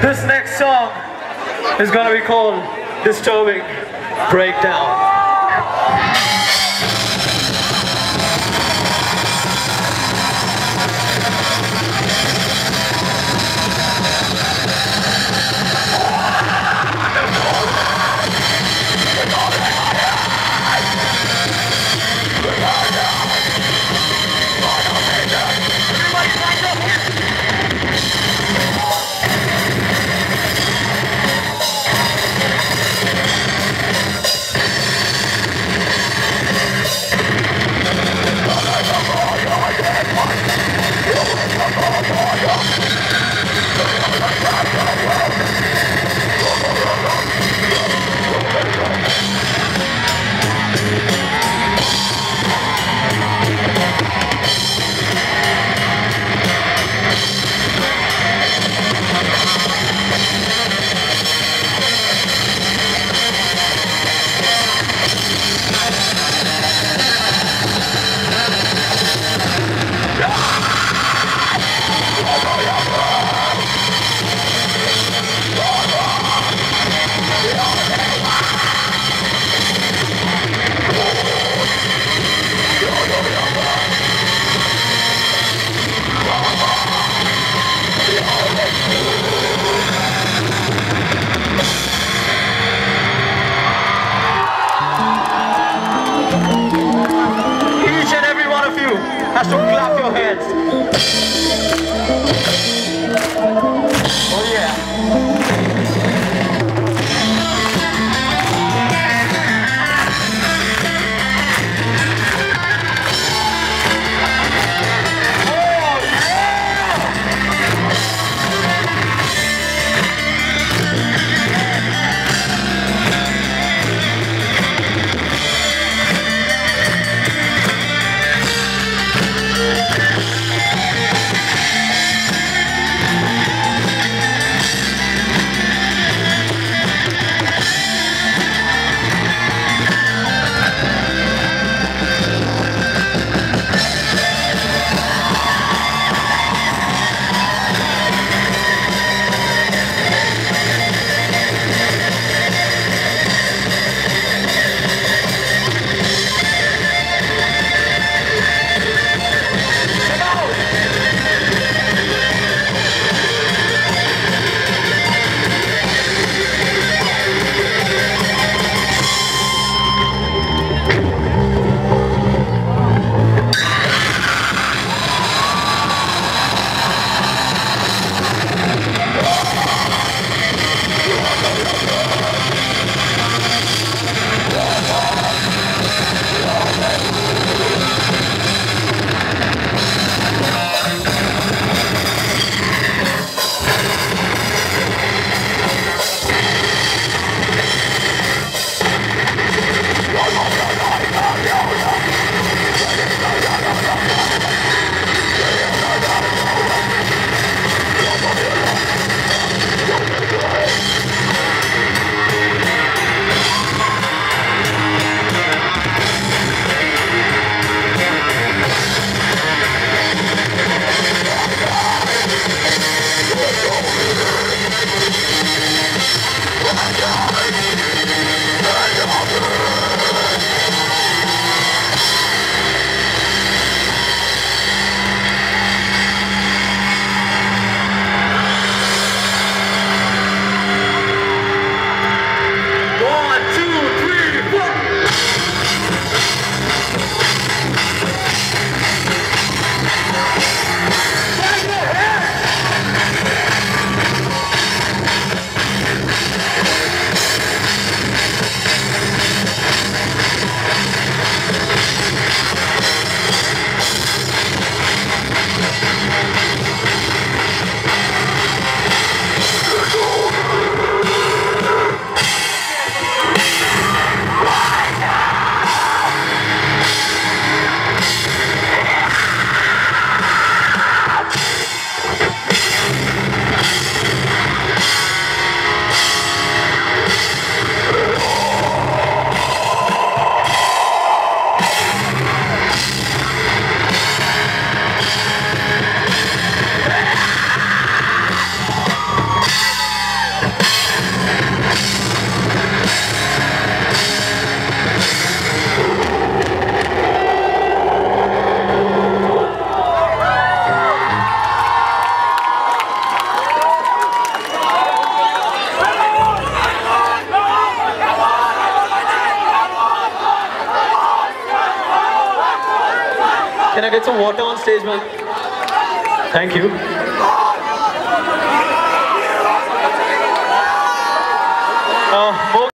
This next song is gonna be called Disturbing Breakdown. Now, so clap your hands. Can I get some water on stage, man? Thank you. Uh,